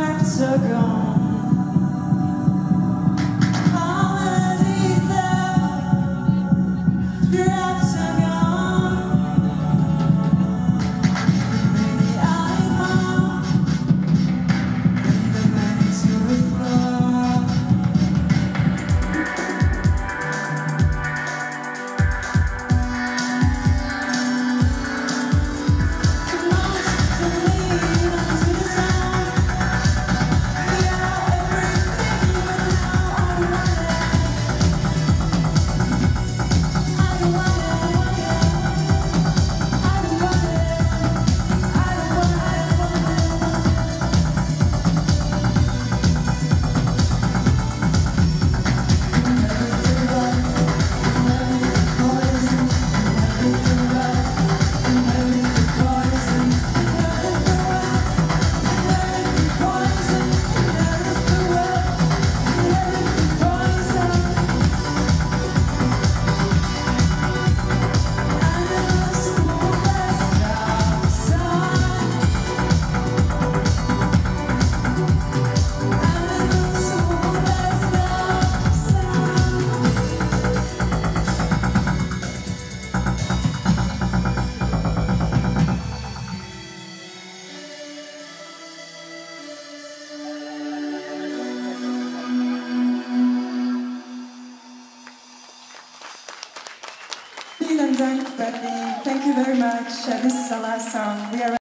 times are gone. Thank you very much. Uh, this is our last song. We are